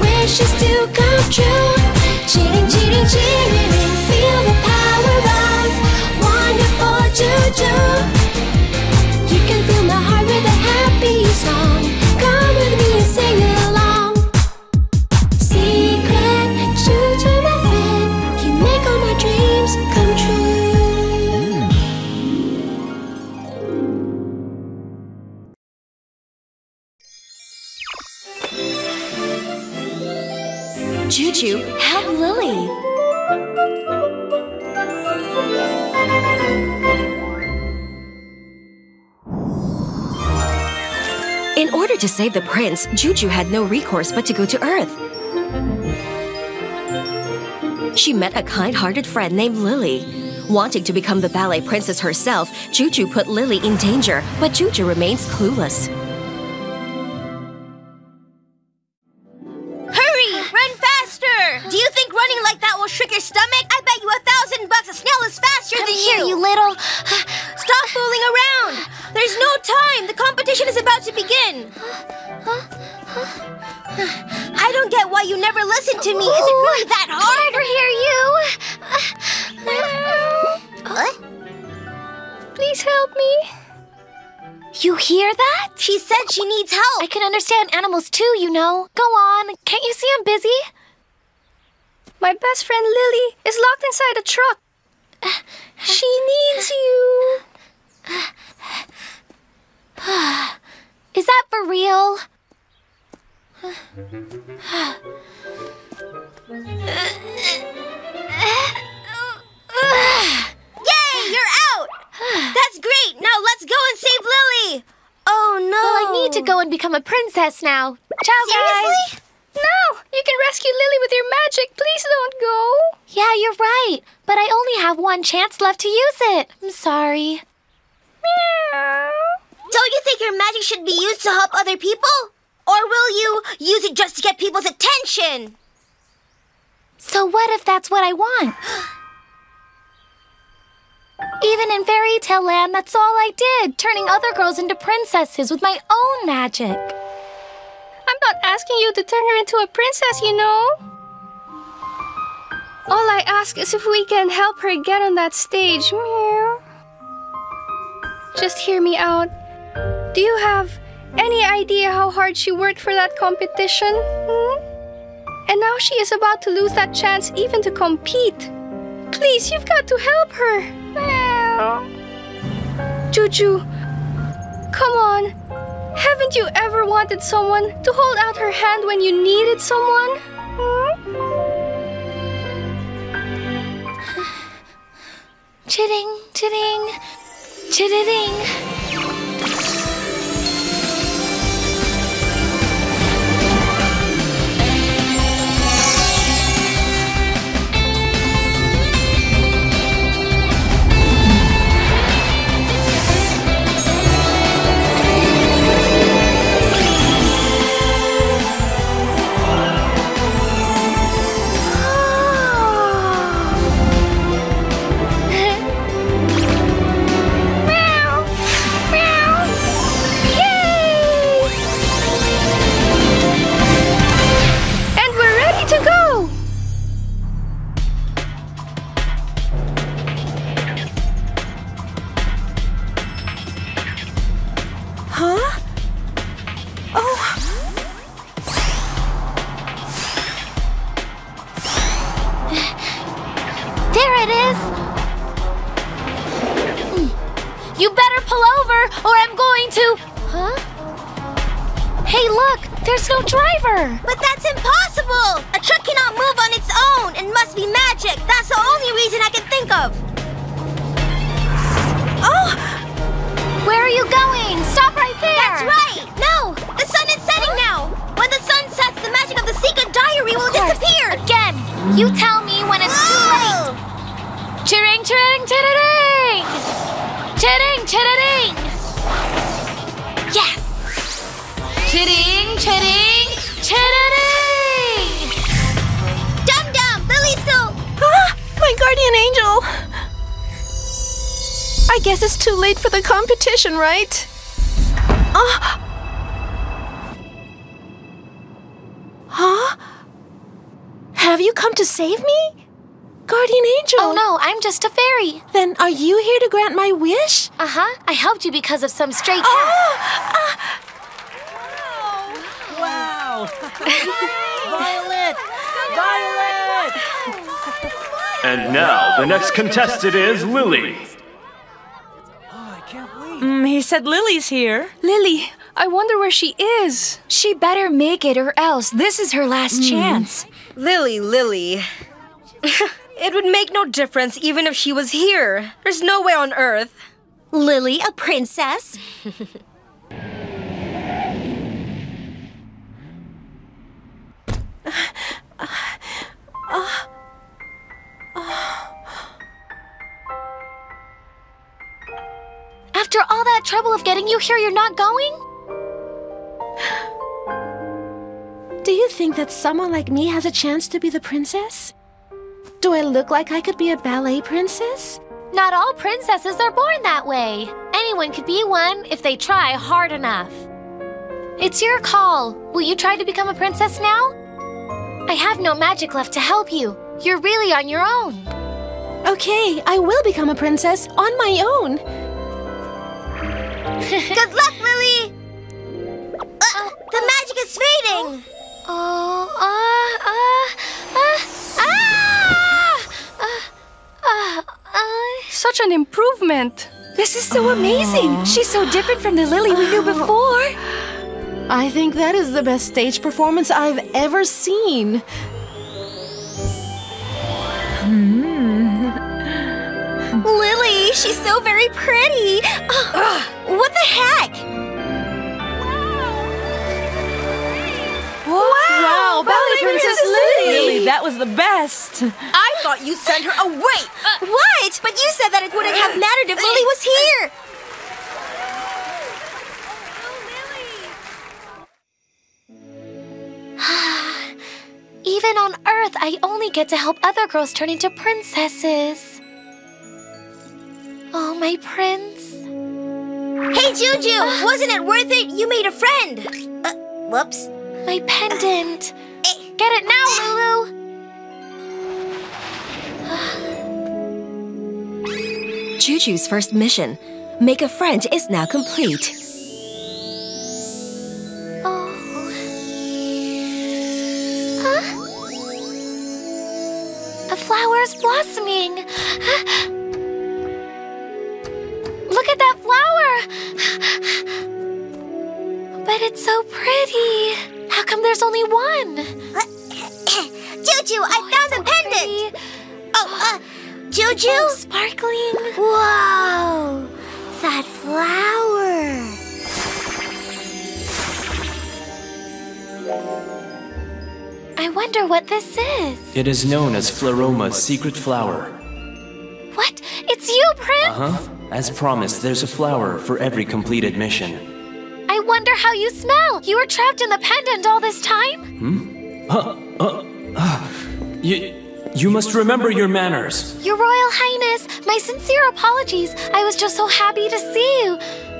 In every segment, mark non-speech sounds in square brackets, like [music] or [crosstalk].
Wishes to come true. Cheating, cheating, cheating. Jouju, help Lily. In order to save the prince, Jouju had no recourse but to go to Earth. She met a kind hearted friend named Lily. Wanting to become the ballet princess herself, Jouju put Lily in danger, but Jouju remains clueless. Time! The competition is about to begin! I don't get why you never listen to me. Is it really that hard? Over here, you. What? Please help me. You hear that? She said she needs help. I can understand animals too, you know. Go on. Can't you see I'm busy? My best friend Lily is locked inside a truck. She needs you. [sighs] Is that for real? [sighs] Yay! You're out! That's great! Now let's go and save Lily! Oh no! Well, I need to go and become a princess now. Ciao, guys. Seriously? No, you can rescue Lily with your magic. Please don't go. Yeah, you're right. But I only have one chance left to use it. I'm sorry. Don't you think your magic should be used to help other people? Or will you use it just to get people's attention? So what if that's what I want? Even in fairy tale land, that's all I did, turning other girls into princesses with my own magic. I'm not asking you to turn her into a princess, you know. All I ask is if we can help her get on that stage. Meow. Just hear me out. Do you have any idea how hard she worked for that competition? Hmm? And now she is about to lose that chance even to compete. Please, you've got to help her. Meow. Jouju, come on. Haven't you ever wanted someone to hold out her hand when you needed someone? Hmm? [sighs] Chitting, chitting, chitting. You tell me when it's too late. Whoa! Chitting, chitting, chitting! Chitting, chitting! Yes! Chitting, chitting, chitting! Dum Dum! Lily's still. ah, my guardian angel. I guess it's too late for the competition, right? Ah. Have you come to save me? Guardian Angel. Oh no, I'm just a fairy. Then are you here to grant my wish? Uh huh. I helped you because of some stray cat. Oh! Wow! [laughs] Violet! Violet! And now, the next contestant is Lily. Mm, he said Lily's here. Lily, I wonder where she is. She better make it or else this is her last chance. Lily, Lily. [laughs] it would make no difference even if she was here. There's no way on earth. Lily, a princess? After all that trouble of getting you here, you're not going? Think that someone like me has a chance to be the princess? Do I look like I could be a ballet princess? Not all princesses are born that way. Anyone could be one if they try hard enough. It's your call. Will you try to become a princess now? I have no magic left to help you. You're really on your own. Okay, I will become a princess on my own. [laughs] Good luck, Lily! Uh, the magic is fading! Oh, uh, uh, uh, ah! Uh, uh, uh. Such an improvement. This is so amazing. She's so different from the Lily we knew before. I think that is the best stage performance I've ever seen. [laughs] Lily, she's so very pretty. Ugh, what the heck? Wow, Ballet Princess Lily! Lily, that was the best. I thought you sent her away! What? But you said that it wouldn't have mattered if Lily was here. [sighs] Even on Earth, I only get to help other girls turn into princesses. Oh, my prince. Hey, Jouju! Wasn't it worth it? You made a friend! Uh, whoops. My pendant. Get it now, Lulu. Jouju's first mission, make a friend, is now complete. Oh. Huh? A flower is blossoming. Look at that flower. But it's so pretty. How come there's only one? [coughs] Jouju, I found the pendant! Pretty. Oh, uh, Jouju? So sparkling. Whoa! That flower! I wonder what this is. It is known as Floroma's secret flower. What? It's you, Prince? Uh huh. As promised, there's a flower for every completed mission. I wonder how you smell. You were trapped in the pendant all this time? Hmm? Uh, uh, uh, you, you must remember your manners. Your Royal Highness, my sincere apologies. I was just so happy to see you.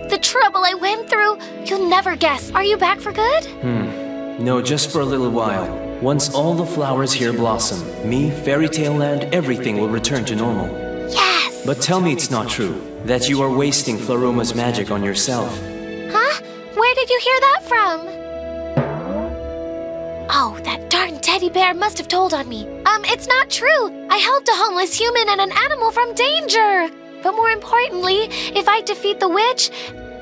The trouble I went through, you'll never guess. Are you back for good? Hmm. No, just for a little while. Once all the flowers here blossom, me, Fairy Tale Land, everything will return to normal. Yes. But tell me it's not true, that you are wasting Fleroma's magic on yourself. Where did you hear that from? Oh, that darn teddy bear must have told on me. Um, it's not true. I helped a homeless human and an animal from danger. But more importantly, if I defeat the witch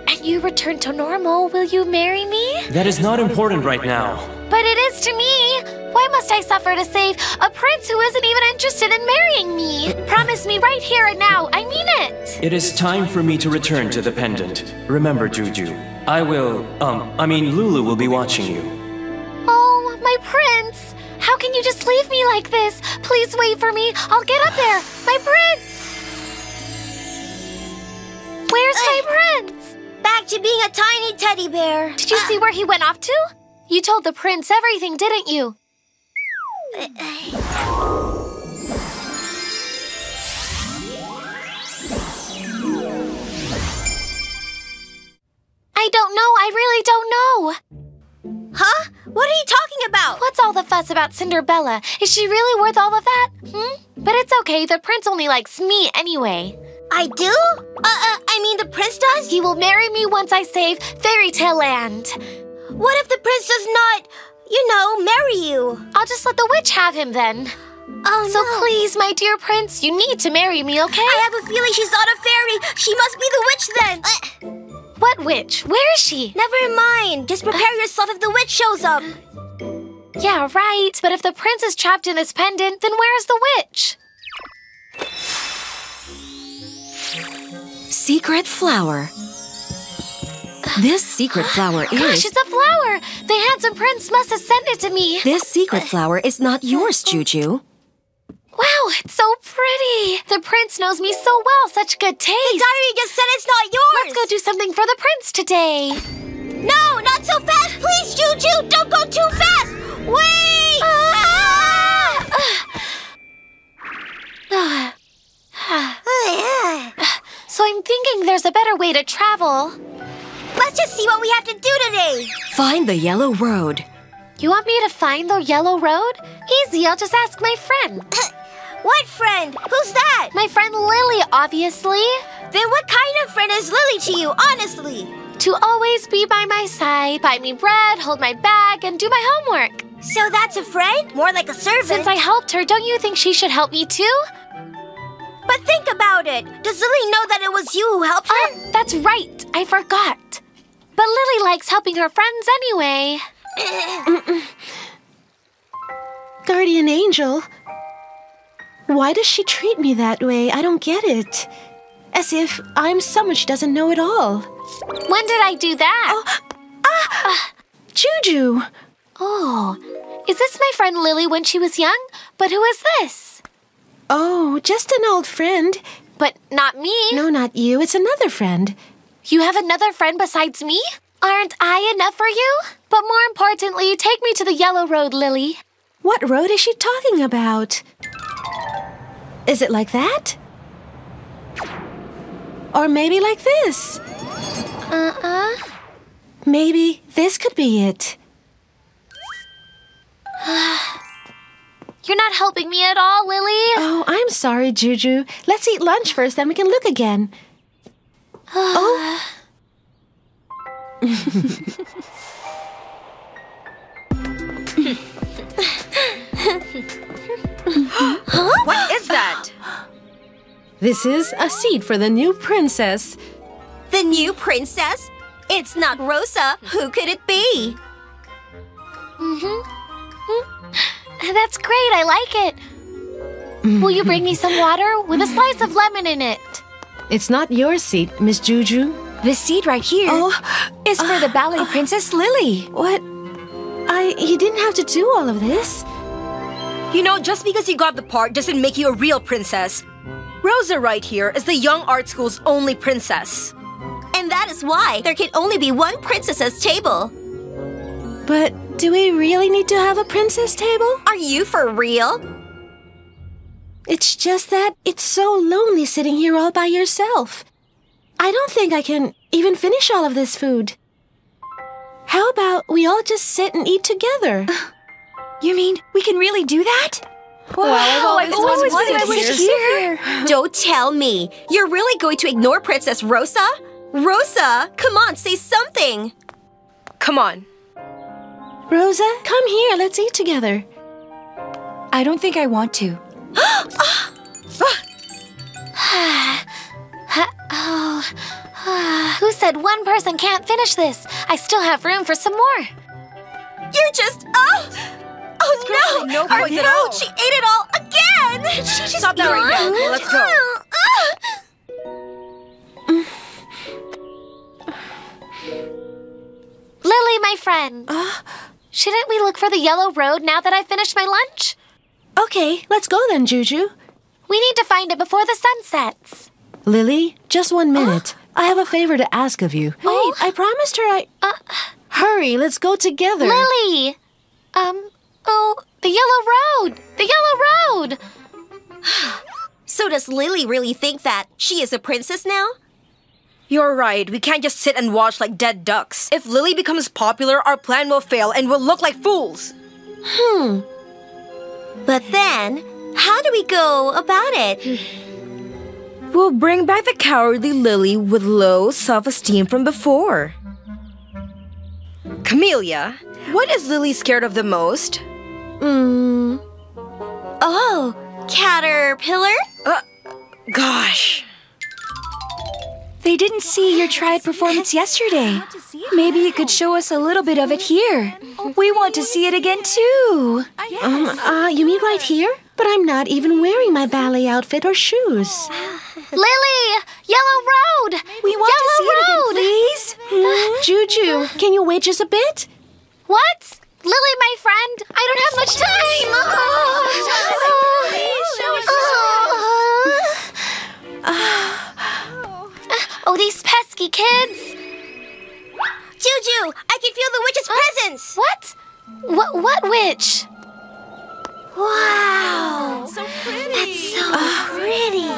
and you return to normal, will you marry me? That is not important right now. But it is to me. Why must I suffer to save a prince who isn't even interested in marrying me? Promise me right here and now. I mean it. It is time for me to return to the pendant. Remember, Jouju, I will, um, I mean, Lulu will be watching you. Oh, my prince. How can you just leave me like this? Please wait for me. I'll get up there. My prince. Where's my prince? Back to being a tiny teddy bear. Did you see where he went off to? You told the prince everything, didn't you? I don't know. I really don't know. Huh? What are you talking about? What's all the fuss about Cinderella? Is she really worth all of that? Hmm? But it's okay, the prince only likes me anyway. I do? Uh, uh, I mean the prince does? He will marry me once I save Fairy Tale Land. What if the prince does not, you know, marry you? I'll just let the witch have him then. Oh, So no. please, my dear prince, you need to marry me, okay? I have a feeling she's not a fairy. She must be the witch then. Uh, What witch? Where is she? never mind. Just prepare yourself if the witch shows up. Yeah, right. But if the prince is trapped in this pendant, then where's the witch? Secret flower. This secret flower [gasps] Gosh, is. it's a flower! The handsome prince must have sent it to me. This secret flower is not yours, Jouju. Wow, it's so pretty. The prince knows me so well. Such good taste. The diary just said it's not yours. Let's go do something for the prince today. No, not so fast, please, Jouju. Don't go too fast. Wait. [sighs] so I'm thinking there's a better way to travel. Let's just see what we have to do today. Find the yellow road. You want me to find the yellow road? Easy, I'll just ask my friend. [laughs] What friend? Who's that? My friend Lily, obviously. Then what kind of friend is Lily to you, honestly? To always be by my side, buy me bread, hold my bag, and do my homework. So that's a friend? More like a servant. Since I helped her, don't you think she should help me too? But think about it. Does Lily know that it was you who helped her? Um, that's right. I forgot. But Lily likes helping her friends anyway. [clears throat] Guardian Angel. Why does she treat me that way? I don't get it. As if I'm someone she doesn't know at all. When did I do that? Oh, ah! Ah. Jouju! Oh, is this my friend Lily when she was young? But who is this? Oh, just an old friend. But not me. No, not you. It's another friend. You have another friend besides me? Aren't I enough for you? But more importantly, take me to the yellow road, Lily. What road is she talking about? Is it like that? Or maybe like this? Uh-uh. Maybe this could be it. [sighs] You're not helping me at all, Lily. Oh, I'm sorry, Jouju. Let's eat lunch first, then we can look again. [sighs] oh. [laughs] [laughs] [laughs] What is that? This is a seat for the new princess. The new princess? It's not Rosa. Who could it be? Mm-hmm. That's great. I like it. Will you bring me some water with a slice of lemon in it? It's not your seat, Miss Jouju. This seat right here is Oh, is for the ballet princess Lily. what? I. You didn't have to do all of this. You know, just because you got the part doesn't make you a real princess. Rosa right here is the young art school's only princess. And that is why there can only be one princess's table. But do we really need to have a princess table? Are you for real? It's just that it's so lonely sitting here all by yourself. I don't think I can even finish all of this food. How about we all just sit and eat together? [laughs] You mean we can really do that? Wow, I've always, always wanted wanted to to sit sit here. [laughs] Don't tell me. You're really going to ignore Princess Rosa? Rosa, come on, say something. Come on. Rosa, come here, let's eat together. I don't think I want to. oh. [gasps] Who said one person can't finish this? I still have room for some more. You're just. Oh! Oh no! no Our boys at food! all. She ate it all again! She just Stop that right now. Okay, let's go. [sighs] Lily, my friend. Shouldn't we look for the yellow road now that I've finished my lunch? Okay, let's go then, Jouju. We need to find it before the sun sets. Lily, just one [gasps] minute. I have a favor to ask of you. Wait, I promised her I. Uh, Hurry, let's go together. Lily! Um, oh, the yellow road! The yellow road! [sighs] So does Lily really think that she is a princess now? You're right. We can't just sit and watch like dead ducks. If Lily becomes popular, our plan will fail and we'll look like fools. Hmm. But then, how do we go about it? [sighs] We'll bring back the cowardly Lily with low self-esteem from before. Camellia, what is Lily scared of the most? Hmm. Oh, caterpillar? Uh, gosh. They didn't see your triad performance yesterday. Maybe you could show us a little bit of it here. We want to see it again too. Um, uh, you mean right here? But I'm not even wearing my ballet outfit or shoes. Lily! Yellow Road! We want Yellow to see it again, Road! please. Hmm? Jouju, can you wait just a bit? What? Lily, my friend, I don't have much time. Ah. Ah. Oh, these pesky kids. Jouju, I can feel the witch's presence. What? What? What witch? Wow. So pretty. That's so ah. pretty.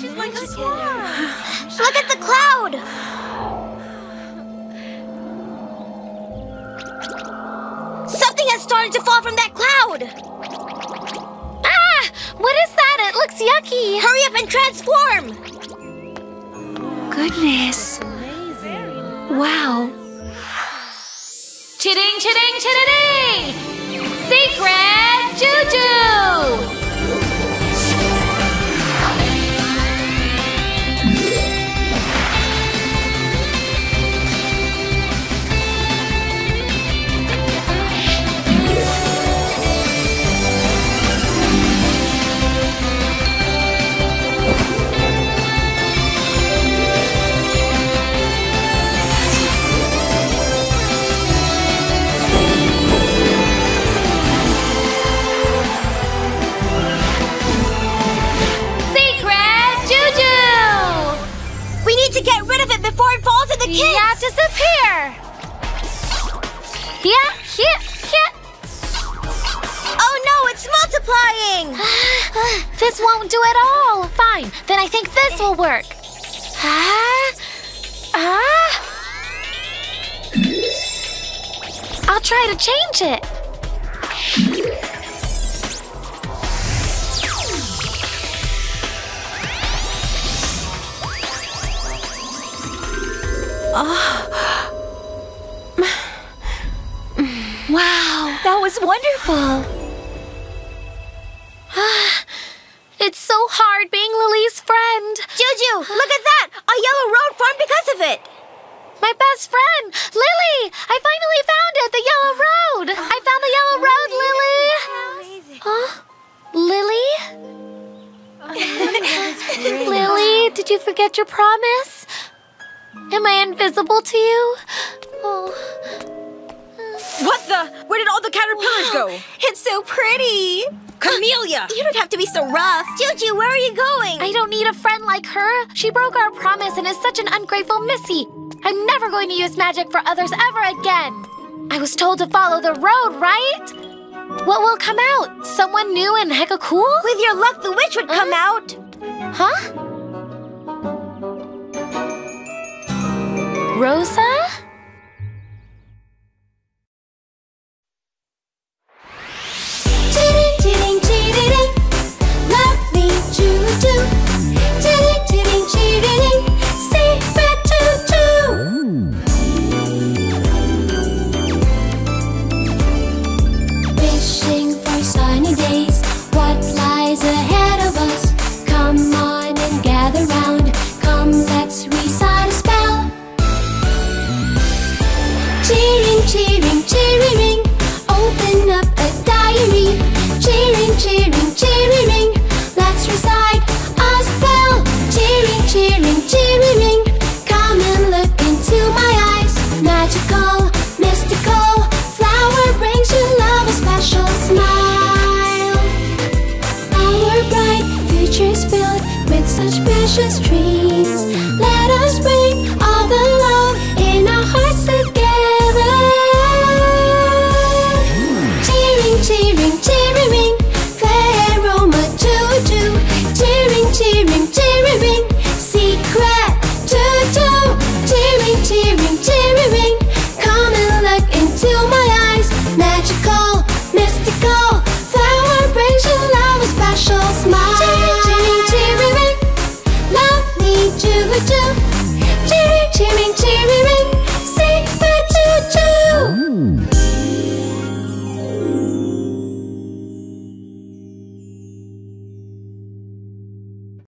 She's like a swan. Look at the cloud. Has started to fall from that cloud. Ah! What is that? It looks yucky. Hurry up and transform. Goodness. Wow. Chitting, chitting, chitting! Secret Jouju! Kids. Yeah, disappear! Yeah, here, here. Oh no, it's multiplying. [sighs] This won't do at all. Fine, then I think this will work. Ah, ah. I'll try to change it. Wow, that was wonderful. [sighs] It's so hard being Lily's friend. Jouju, look at that. A yellow road formed because of it. My best friend, Lily! I finally found it, the yellow road! I found the yellow road, Lily! Huh? Lily? [laughs] Lily, did you forget your promise? Am I invisible to you? Oh. What the? Where did all the caterpillars go? [gasps] It's so pretty. [gasps] Camellia! [gasps] You don't have to be so rough. Jouju, where are you going? I don't need a friend like her. She broke our promise and is such an ungrateful missy. I'm never going to use magic for others ever again. I was told to follow the road, right? What will come out? Someone new and hecka cool? With your luck, the witch would come out. Huh? Rosa?